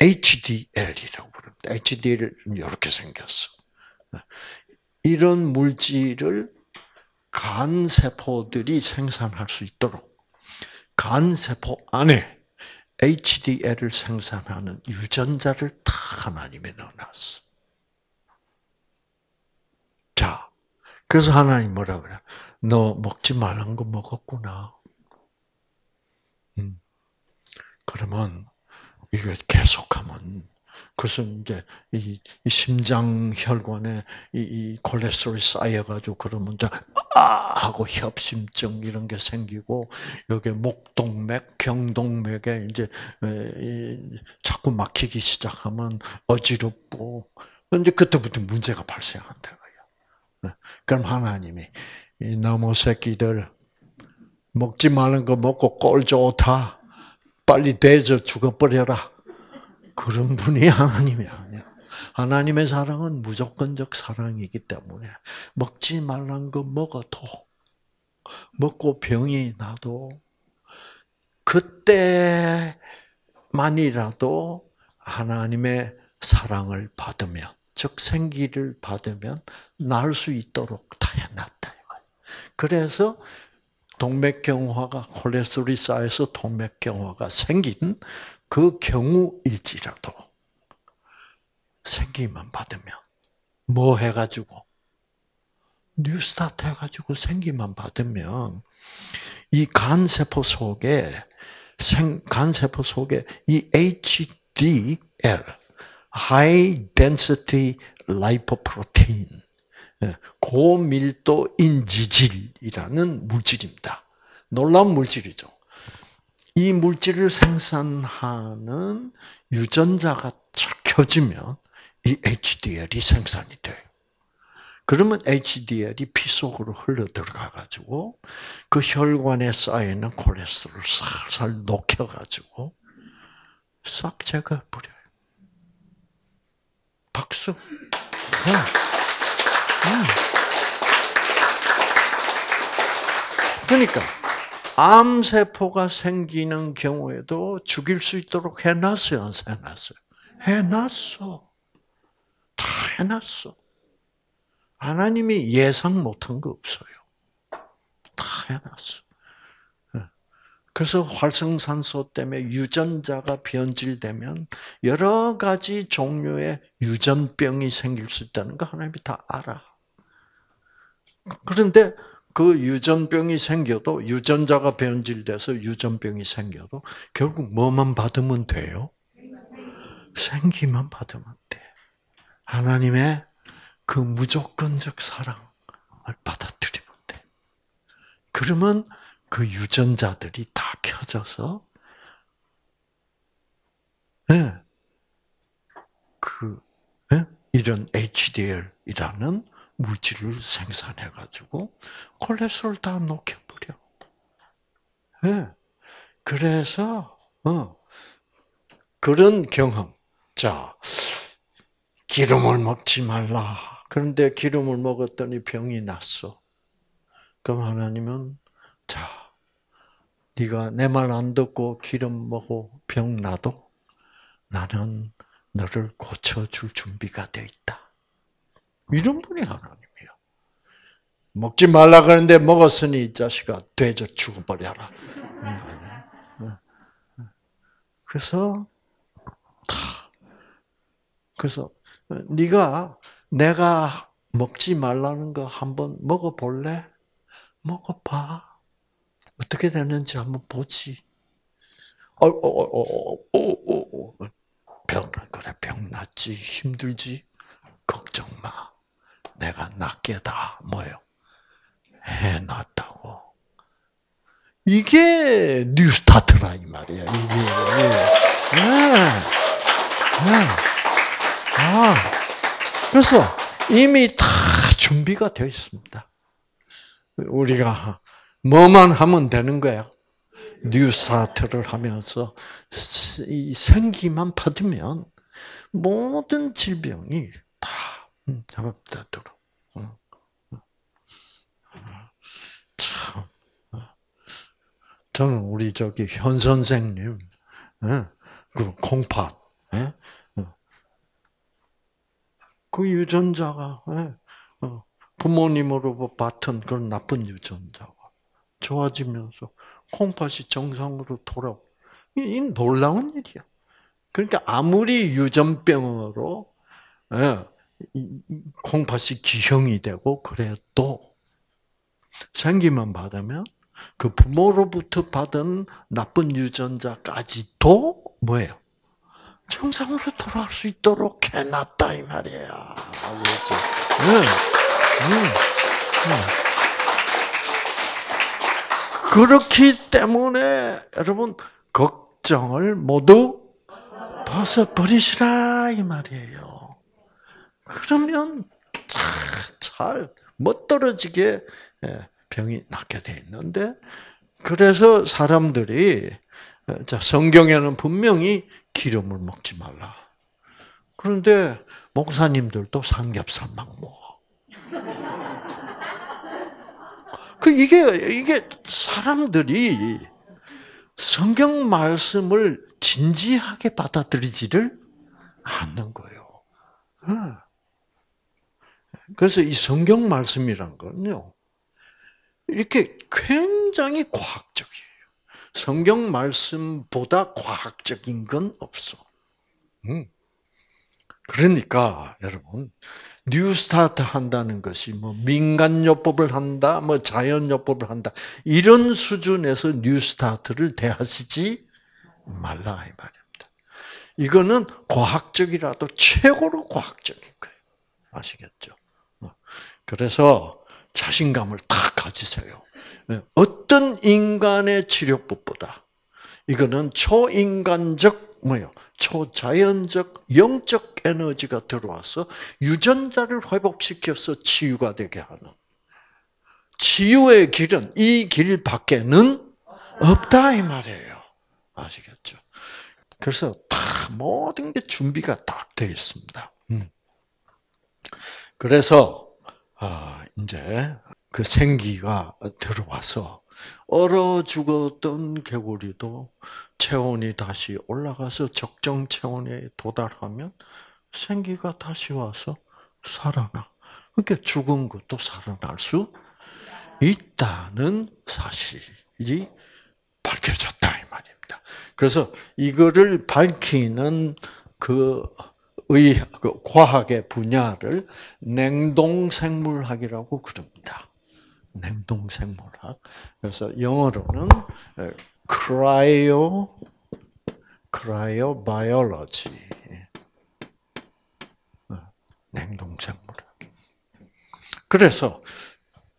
HDL이라고 부릅니다. HDL은 이렇게 생겼어. 이런 물질을 간 세포들이 생산할 수 있도록 간 세포 안에 HDL을 생산하는 유전자를 다 하나님이 넣어놨어. 자, 그래서 하나님 뭐라 그래? 너 먹지 말란 거 먹었구나. 음. 그러면 이게 계속하면 그래서 이제 이, 이 심장 혈관에 이, 이 콜레스테롤이 쌓여가지고 그러면 이제 아 하고 협심증 이런 게 생기고 여기 목동맥, 경동맥에 이제 이, 자꾸 막히기 시작하면 어지럽고 이제 그때부터 문제가 발생한다 거예요. 네. 그럼 하나님이 이 나무 새끼들 먹지 말는 거 먹고 꼴 좋다. 빨리 대져 죽어버려라. 그런 분이 하나님이 아니야. 하나님의 사랑은 무조건적 사랑이기 때문에 먹지 말란 거 먹어도 먹고 병이 나도 그때만이라도 하나님의 사랑을 받으면 즉 생기를 받으면 날 수 있도록 다 해놨다. 그래서 동맥경화가 콜레스테롤이 쌓여서 동맥경화가 생긴 그 경우일지라도 생기만 받으면 뭐 해가지고 뉴스타트 해가지고 생기만 받으면 이 간세포 속에 생, 간세포 속에 이 HDL High Density Lipoprotein 예, 고밀도 인지질이라는 물질입니다. 놀라운 물질이죠. 이 물질을 생산하는 유전자가 켜지면 이 HDL이 생산이 돼요. 그러면 HDL이 피 속으로 흘러 들어가 가지고 그 혈관에 쌓이는 콜레스테롤을 살살 녹여 가지고 싹 제거해 버려요. 박수. 네. 음. 그러니까 암세포가 생기는 경우에도 죽일 수 있도록 해놨어요, 안 해놨어요? 해놨어. 다 해놨어. 하나님이 예상 못한 거 없어요. 다 해놨어. 예. 그래서 활성산소 때문에 유전자가 변질되면 여러 가지 종류의 유전병이 생길 수 있다는 거 하나님이 다 알아. 그런데 그 유전병이 생겨도 유전자가 변질돼서 유전병이 생겨도 결국 뭐만 받으면 돼요? 생기만 받으면 돼. 하나님의 그 무조건적 사랑을 받아들이면 돼. 그러면 그 유전자들이 다 켜져서 네. 그 네? 이런 HDL이라는 물질을 생산해 가지고 콜레스테롤 다 녹여버려. 네. 그래서 어, 그런 경험. 자, 기름을 먹지 말라. 그런데 기름을 먹었더니 병이 났어. 그럼 하나님은 자, 네가 내 말 안 듣고 기름 먹고 병 나도 나는 너를 고쳐줄 준비가 돼 있다. 이런 분이 하나님이에요. 먹지 말라 그러는데 먹었으니 이 자식아 돼져 죽어버려라. 그래서 그래서 네가 내가 먹지 말라는 거 한번 먹어볼래? 먹어봐. 어떻게 되는지 한번 보지. 어, 어, 어, 어, 어, 어, 어. 병, 그래, 병 났지, 힘들지? 걱정 마. 내가 낫게 다, 뭐요? 해놨다고. 이게 뉴스타트라, 이 말이야, 이게. 네. 네. 아, 그래서 이미 다 준비가 되어 있습니다. 우리가 뭐만 하면 되는 거야. 뉴스타트를 하면서 이 생기만 받으면 모든 질병이 다 잡아되도록. 참. 저는 우리 저기 현 선생님, 그 콩팥, 그 유전자가 부모님으로 받은 그런 나쁜 유전자가 좋아지면서 콩팥이 정상으로 돌아오. 이 놀라운 일이야. 그러니까 아무리 유전병으로 콩팥이 기형이 되고 그래도 생기만 받으면 그 부모로부터 받은 나쁜 유전자까지도 뭐예요? 정상으로 돌아갈 수 있도록 해놨다 이 말이야. 알겠죠? 응. 응. 응. 그렇기 때문에 여러분 걱정을 모두 벗어버리시라 이 말이에요. 그러면 잘 멋떨어지게 예, 병이 낫게 돼 있는데 그래서 사람들이 어, 자 성경에는 분명히 기름을 먹지 말라. 그런데 목사님들도 삼겹살 막 먹어. 그 이게 이게 사람들이 성경 말씀을 진지하게 받아들이지를 않는 거예요. 어. 그래서 이 성경 말씀이란 건요, 이렇게 굉장히 과학적이에요. 성경 말씀보다 과학적인 건 없어. 음. 그러니까 여러분 뉴스타트 한다는 것이 뭐 민간요법을 한다, 뭐 자연요법을 한다 이런 수준에서 뉴스타트를 대하시지 말라 이 말입니다. 이거는 과학적이라도 최고로 과학적인 거예요. 아시겠죠? 그래서 자신감을 딱 가지세요. 어떤 인간의 치료법보다 이거는 초인간적 뭐요? 초자연적 영적 에너지가 들어와서 유전자를 회복시켜서 치유가 되게 하는 치유의 길은 이 길 밖에는 없다 이 말이에요. 아시겠죠? 그래서 다 모든 게 준비가 딱 되어 있습니다. 음. 그래서 아, 이제 그 생기가 들어와서 얼어 죽었던 개구리도 체온이 다시 올라가서 적정 체온에 도달하면 생기가 다시 와서 살아나. 그러니까 죽은 것도 살아날 수 있다는 사실이 밝혀졌다 이 말입니다. 그래서 이거를 밝히는 그 의, 그 과학의 분야를 냉동생물학이라고 그럽니다. 냉동생물학. 그래서 영어로는 cryo, cryobiology. 냉동생물학. 그래서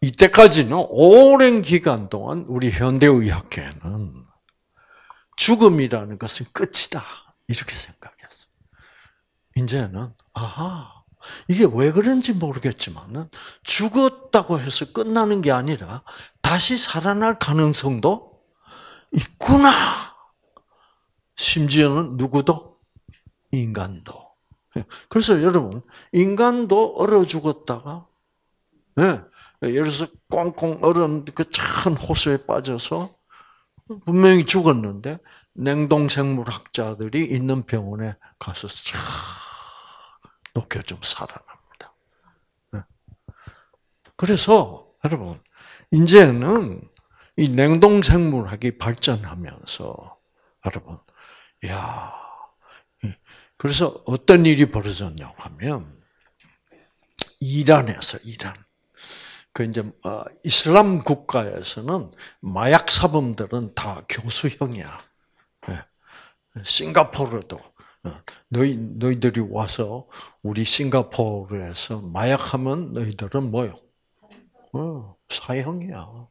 이때까지는 오랜 기간 동안 우리 현대의학계는 죽음이라는 것은 끝이다. 이렇게 생각했어. 이제는, 아하, 이게 왜 그런지 모르겠지만은, 죽었다고 해서 끝나는 게 아니라, 다시 살아날 가능성도 있구나! 심지어는 누구도? 인간도. 그래서 여러분, 인간도 얼어 죽었다가, 네, 예를 들어서 꽁꽁 얼은 그찬 호수에 빠져서 분명히 죽었는데 냉동생물학자들이 있는 병원에 가서 쫙 녹여 좀 살아납니다. 네. 그래서 여러분 이제는 이 냉동 생물학이 발전하면서 여러분, 야, 그래서 어떤 일이 벌어졌냐고 하면 이란에서 이란 그 이제 어, 이슬람 국가에서는 마약 사범들은 다 교수형이야. 네. 싱가포르도 어, 너희 너희들이 와서 우리 싱가포르에서 마약하면 너희들은 뭐요? 어, 사형이야. 어.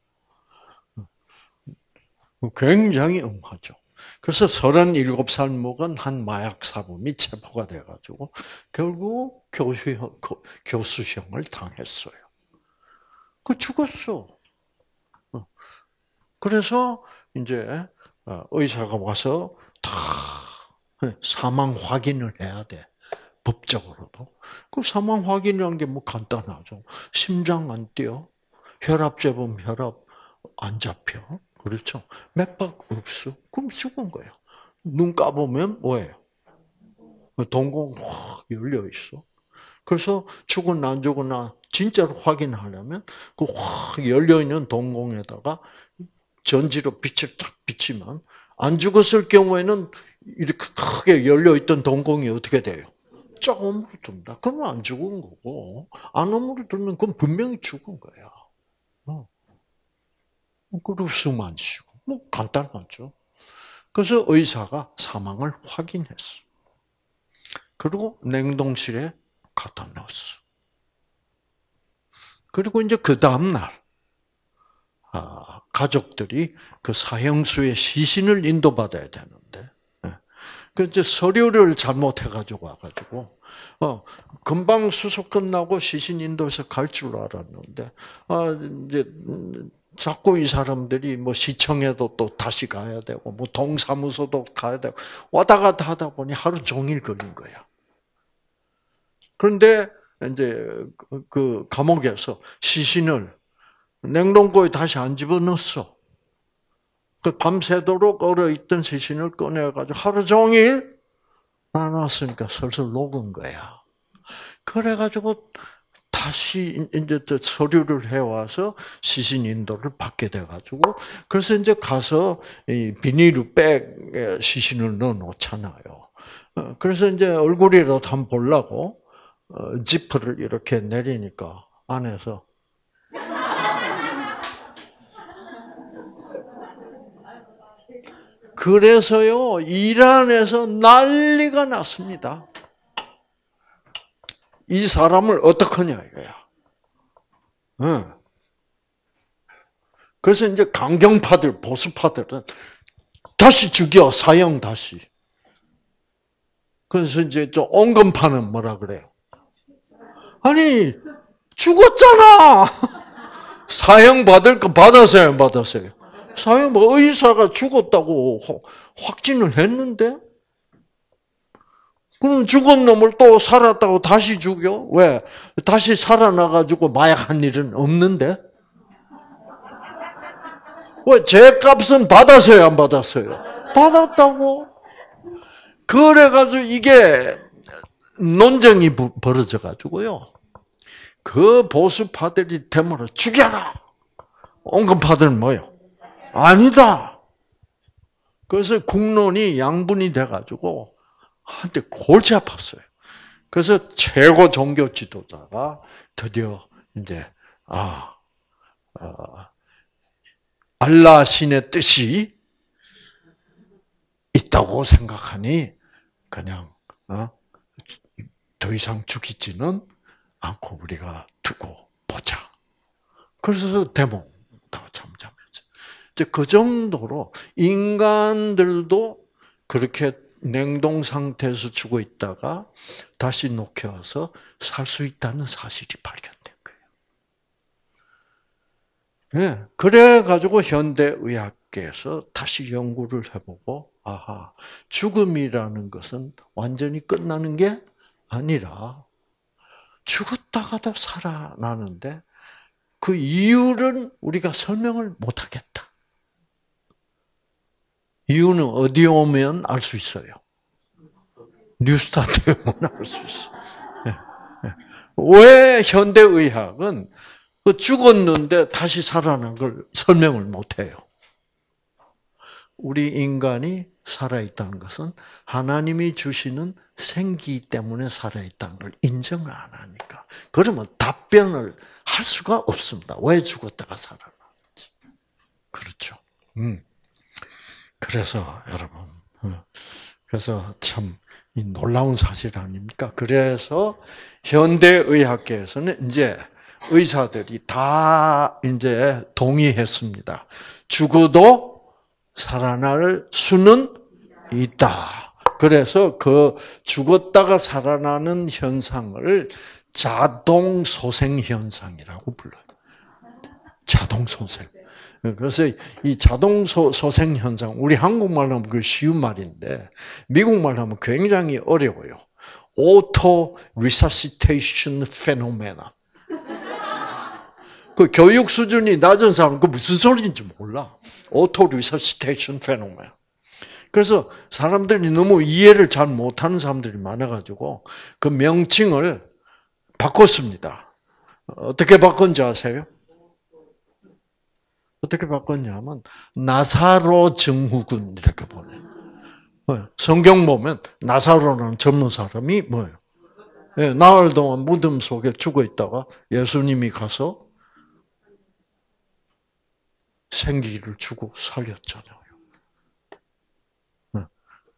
굉장히 엄하죠. 그래서 37살 먹은 한 마약 사범이 체포가 돼가지고 결국 교수형, 교수형을 당했어요. 그 죽었어. 어. 그래서 이제 어, 의사가 와서 다 사망 확인을 해야 돼. 법적으로도. 그 사망 확인이라는 게 뭐 간단하죠. 심장 안 뛰어, 혈압 재보면 혈압 안 잡혀. 그렇죠. 맥박 없어. 그럼 죽은 거예요. 눈 까보면 뭐예요? 동공 확 열려 있어. 그래서 죽은 안 죽었나 진짜로 확인하려면 그 확 열려 있는 동공에다가 전지로 빛을 딱 비치면 안 죽었을 경우에는 이렇게 크게 열려 있던 동공이 어떻게 돼요? 조금 듭니다. 그러면 안 죽은 거고 안 오므러들면 그건 분명히 죽은 거야. 어. 그리고 숨안 쉬고. 뭐 간단하죠. 그래서 의사가 사망을 확인했어. 그리고 냉동실에 갖다 넣었어. 그리고 이제 그 다음날, 아, 가족들이 그 사형수의 시신을 인도받아야 되는데, 예. 그 이제 서류를 잘못해 가지고 와가지고, 어, 금방 수속 끝나고 시신 인도해서 갈 줄 알았는데, 아, 이제, 자꾸 이 사람들이 뭐 시청에도 또 다시 가야 되고, 뭐 동사무소도 가야 되고, 왔다 갔다 하다 보니 하루 종일 걸린 거야. 그런데 이제 그 감옥에서 시신을 냉동고에 다시 안 집어넣었어. 그 밤새도록 얼어있던 시신을 꺼내가지고 하루 종일 놔놨으니까 슬슬 녹은 거야. 그래가지고 다시 이제 서류를 해와서 시신 인도를 받게 돼가지고 그래서 이제 가서 이 비닐로 백에 시신을 넣어 놓잖아요. 어, 그래서 이제 얼굴이라도 한번 보려고 어, 지프를 이렇게 내리니까 안에서 그래서요 이란에서 난리가 났습니다. 이 사람을 어떡하냐 이거야. 응. 그래서 이제 강경파들, 보수파들은 다시 죽여 사형 다시. 그래서 이제 저 온건파는 뭐라 그래요? 아니 죽었잖아. 사형 받을 거 받았어요, 안 받았어요? 사형 뭐 의사가 죽었다고 확진을 했는데 그럼 죽은 놈을 또 살았다고 다시 죽여? 왜? 다시 살아나가지고 마약한 일은 없는데? 왜? 제 값은 받았어요, 안 받았어요? 받았다고. 그래가지고 이게 논쟁이 벌어져가지고요. 그 보수파들이 데모를 죽여라! 온건파들은 뭐요? 아니다! 그래서 국론이 양분이 돼가지고 한때 골치 아팠어요. 그래서 최고 종교 지도자가 드디어 이제 아, 아 알라 신의 뜻이 있다고 생각하니 그냥 어, 더 이상 죽이지는 않고 우리가 두고 보자. 그래서 대몽 잠잠했죠. 이제 그 정도로 인간들도 그렇게 냉동 상태에서 죽어 있다가 다시 녹여서 살 수 있다는 사실이 발견된 거예요. 네, 그래 가지고 현대 의학계에서 다시 연구를 해보고 아하 죽음이라는 것은 완전히 끝나는 게 아니라 죽었다가도 살아나는데 그 이유는 우리가 설명을 못하겠다. 이유는 어디 오면 알 수 있어요. 뉴스타트에 오면 알 수 있어. 예, 예. 왜 현대의학은 그 죽었는데 다시 살아난 걸 설명을 못해요. 우리 인간이 살아있다는 것은 하나님이 주시는 생기 때문에 살아있다는 걸 인정을 안 하니까. 그러면 답변을 할 수가 없습니다. 왜 죽었다가 살아났는지. 그렇죠. 음. 그래서 여러분, 어, 그래서 참 놀라운 사실 아닙니까? 그래서 현대 의학계에서는 이제 의사들이 다 이제 동의했습니다. 죽어도 살아날 수는 있다. 그래서 그 죽었다가 살아나는 현상을 자동 소생 현상이라고 불러요. 자동 소생. 그래서 이 자동 소생 현상, 우리 한국말로 하면 그 쉬운 말인데, 미국말로 하면 굉장히 어려워요. auto resuscitation phenomena. 그 교육 수준이 낮은 사람은 그 무슨 소리인지 몰라. auto resuscitation phenomena. 그래서 사람들이 너무 이해를 잘 못하는 사람들이 많아가지고 그 명칭을 바꿨습니다. 어떻게 바꾼지 아세요? 어떻게 바꿨냐면 나사로 증후군 이렇게 보내. 성경 보면 나사로라는 젊은 사람이 뭐예요? 예, 나흘 동안 무덤 속에 죽어 있다가 예수님이 가서 생기를 주고 살렸잖아요. 어,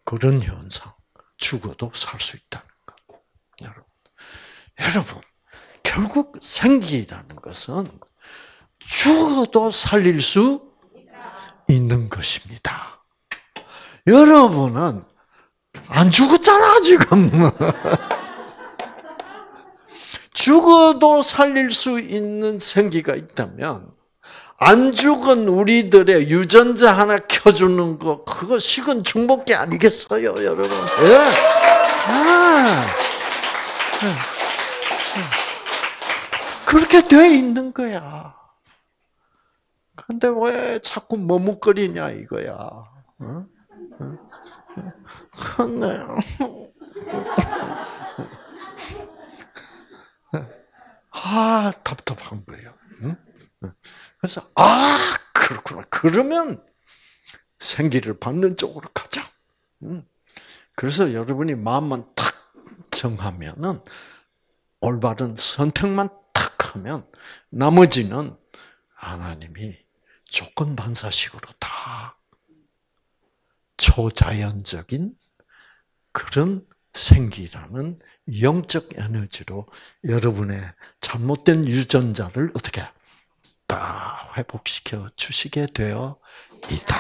그런 현상. 죽어도 살 수 있다는 것. 여러분. 여러분, 결국 생기라는 것은 죽어도 살릴 수 있는 것입니다. 여러분은 안 죽었잖아, 지금. 죽어도 살릴 수 있는 생기가 있다면, 안 죽은 우리들의 유전자 하나 켜주는 거, 그거 식은 죽먹기 아니겠어요, 여러분? 예. 아. 그렇게 돼 있는 거야. 근데 왜 자꾸 머뭇거리냐, 이거야. 어? 근데, 아, 답답한 거예요. 응? 그래서, 아, 그렇구나. 그러면 생기를 받는 쪽으로 가자. 응? 그래서 여러분이 마음만 탁 정하면은, 올바른 선택만 탁 하면, 나머지는 하나님이 조건 반사식으로 다 초자연적인 그런 생기라는 영적 에너지로 여러분의 잘못된 유전자를 어떻게 다 회복시켜 주시게 되어 있다.